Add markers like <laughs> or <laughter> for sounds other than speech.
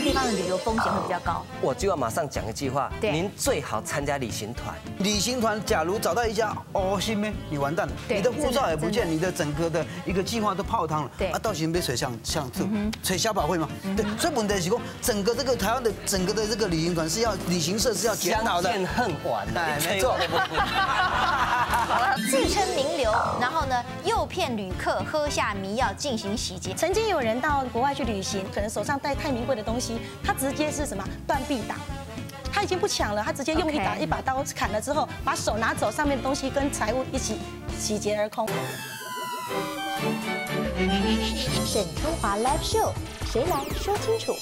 些地方的旅游风险会比较高。我就要马上讲一句话，对您最好参加旅行团。旅行团假如找到一家哦新咩，你完蛋了，你的护照也不见，你的整个的一个计划都泡汤了。对啊，到时被水像像这吹消保会吗？对，所以问题是讲整个这个台湾的整个的这个旅行团是要旅行社是要检讨的。相见恨晚，哎没错 <laughs> <laughs> 好了，自称名流，然后呢诱骗旅客喝下迷药进行洗劫。曾经有人到国外去旅行，可能手上带太名贵的东西，他直接是什么断臂打。他已经不抢了，他直接用一把一把刀砍了之后，把手拿走，上面的东西跟财物一起洗劫而空。沈春华 Live Show，谁来说清楚？